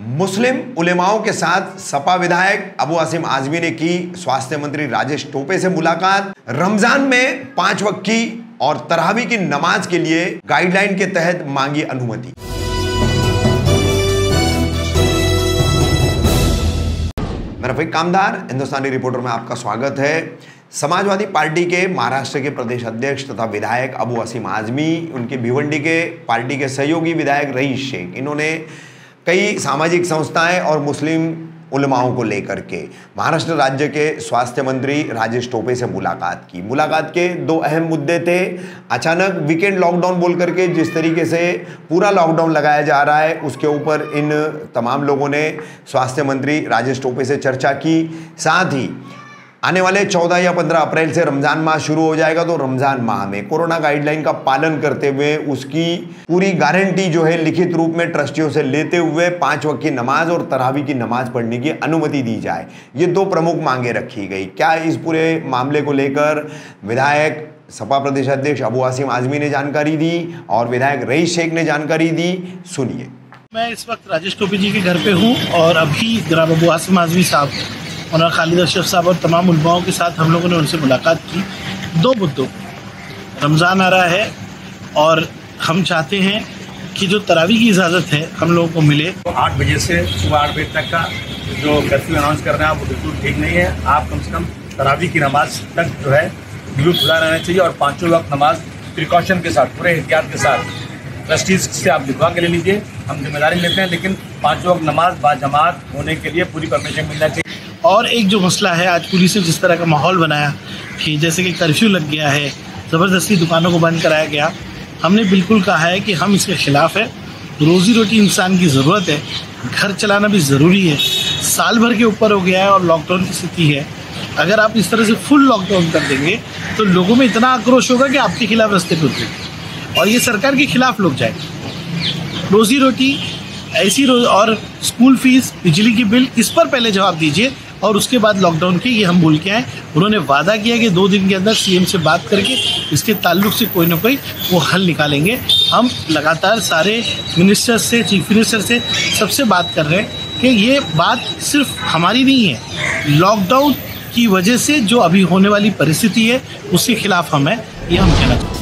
मुस्लिम उलेमाओं के साथ सपा विधायक अबू आसिम आजमी ने की स्वास्थ्य मंत्री राजेश टोपे से मुलाकात। रमज़ान में पाँच वक्त की और तरावी की नमाज़ के लिए गाइडलाइन के तहत मांगी अनुमति। मैं रफीक कामदार, हिंदुस्तानी रिपोर्टर में आपका स्वागत है। समाजवादी पार्टी के महाराष्ट्र के प्रदेश अध्यक्ष तथा विधायक अबू असीम आजमी, उनके भिवंडी के पार्टी के सहयोगी विधायक रईस शेख, इन्होंने कई सामाजिक संस्थाएँ और मुस्लिम उलमाओं को लेकर के महाराष्ट्र राज्य के स्वास्थ्य मंत्री राजेश टोपे से मुलाकात की। मुलाकात के दो अहम मुद्दे थे। अचानक वीकेंड लॉकडाउन बोल करके जिस तरीके से पूरा लॉकडाउन लगाया जा रहा है, उसके ऊपर इन तमाम लोगों ने स्वास्थ्य मंत्री राजेश टोपे से चर्चा की। साथ ही आने वाले 14 या 15 अप्रैल से रमज़ान माह शुरू हो जाएगा तो रमज़ान माह में कोरोना गाइडलाइन का पालन करते हुए उसकी पूरी गारंटी जो है लिखित रूप में ट्रस्टियों से लेते हुए पाँच वक्त की नमाज़ और तरावी की नमाज़ पढ़ने की अनुमति दी जाए। ये दो प्रमुख मांगे रखी गई। क्या इस पूरे मामले को लेकर विधायक, सपा प्रदेश अध्यक्ष अबू आसिम आजमी ने जानकारी दी और विधायक रईस शेख ने जानकारी दी? सुनिए। मैं इस वक्त राजेश टोपी जी के घर पे हूँ और अभी जनाब अबू आसिम आजमी साहब और खालिद अशरफ साहब और तमाम उलमाओं के साथ हम लोगों ने उनसे मुलाकात की। दो मुद्दों। रमज़ान आ रहा है और हम चाहते हैं कि जो तरावी की इजाज़त है, हम लोगों को मिले। तो आठ बजे से सुबह आठ बजे तक का जो कर्फ्यू अनाउंस कर रहे हैं वो बिल्कुल ठीक नहीं है। आप कम से कम तरावी की नमाज़ तक जो है, बिल्कुल खुला रहना चाहिए और पाँचों वक्त नमाज़ प्रिकॉशन के साथ, पूरे एहतियात के साथ ट्रस्टीज से आप लिखवा के ले लीजिए। हम ज़िम्मेदारी लेते हैं, लेकिन पाँचों वक्त नमाज़ बाजमात होने के लिए पूरी परमिशन मिलना चाहिए। और एक जो मसला है, आज पुलिस ने जिस तरह का माहौल बनाया कि जैसे कि कर्फ्यू लग गया है, ज़बरदस्ती दुकानों को बंद कराया गया, हमने बिल्कुल कहा है कि हम इसके ख़िलाफ़ है। रोज़ी रोटी इंसान की ज़रूरत है, घर चलाना भी ज़रूरी है। साल भर के ऊपर हो गया है और लॉकडाउन की स्थिति है। अगर आप इस तरह से फुल लॉकडाउन कर देंगे तो लोगों में इतना आक्रोश होगा कि आपके खिलाफ रस्ते पर उतरेंगे और ये सरकार के खिलाफ लोग जाएँगे रोज़ी रोटी, ऐसी रोज और स्कूल फ़ीस बिजली की बिल इस पर पहले जवाब दीजिए। और उसके बाद लॉकडाउन के ये हम बोल के आए। उन्होंने वादा किया कि दो दिन के अंदर सीएम से बात करके इसके ताल्लुक से कोई ना कोई वो हल निकालेंगे। हम लगातार सारे मिनिस्टर से चीफ मिनिस्टर से सबसे बात कर रहे हैं कि ये बात सिर्फ़ हमारी नहीं है। लॉकडाउन की वजह से जो अभी होने वाली परिस्थिति है, उसके खिलाफ हम है, ये हम कहना चाहते हैं।